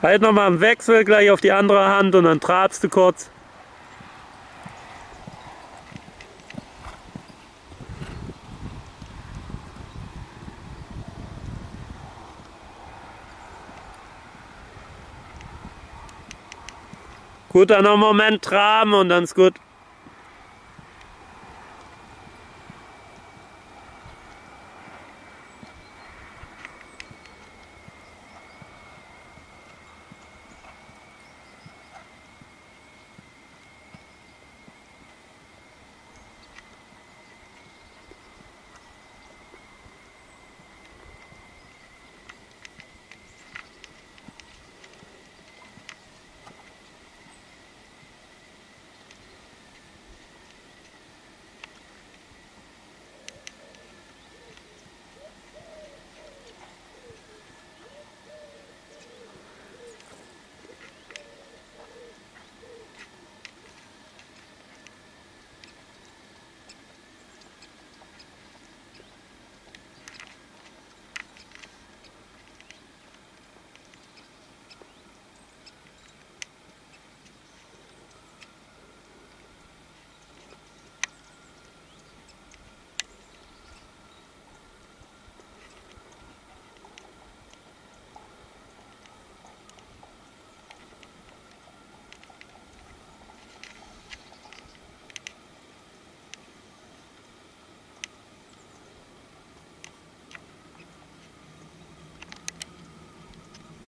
Halt nochmal im Wechsel gleich auf die andere Hand und dann trabst du kurz. Gut, dann noch einen Moment traben und dann ist gut.